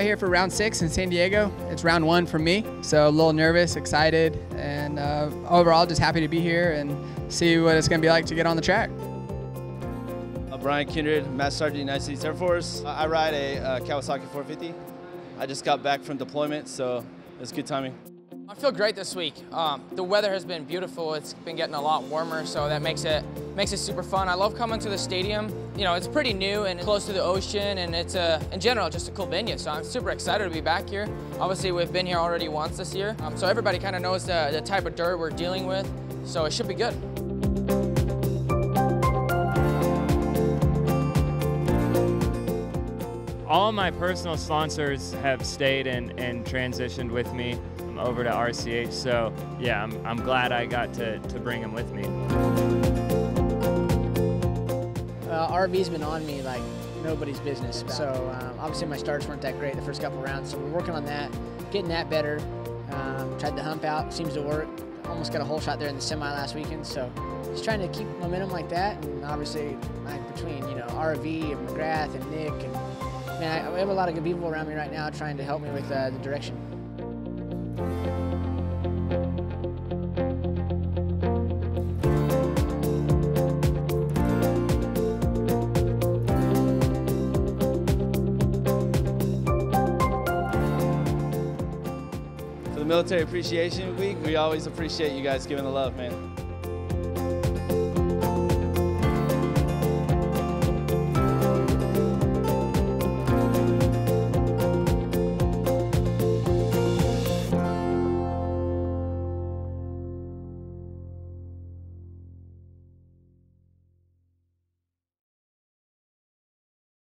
here for round six in San Diego. It's round one for me, so a little nervous, excited, and uh, overall just happy to be here and see what it's going to be like to get on the track. Uh, Bryan Kindred, Master Sergeant United States Air Force. I ride a uh, Kawasaki 450. I just got back from deployment, so it's good timing. I feel great this week. Um, the weather has been beautiful. It's been getting a lot warmer, so that makes it makes it super fun. I love coming to the stadium. You know, it's pretty new and close to the ocean, and it's a, in general just a cool venue. So I'm super excited to be back here. Obviously, we've been here already once this year, um, so everybody kind of knows the, the type of dirt we're dealing with. So it should be good. All my personal sponsors have stayed and, and transitioned with me over to RCH. So yeah, I'm, I'm glad I got to, to bring him with me. Uh, RC's been on me like nobody's business. So um, obviously my starts weren't that great the first couple rounds. So we're working on that, getting that better. Um, tried the hump out, seems to work. Almost got a holeshot there in the semi last weekend. So just trying to keep momentum like that. And obviously like, between you know RV and McGrath and Nick and man, I, I have a lot of good people around me right now trying to help me with uh, the direction. The Military Appreciation Week, we always appreciate you guys giving the love, man.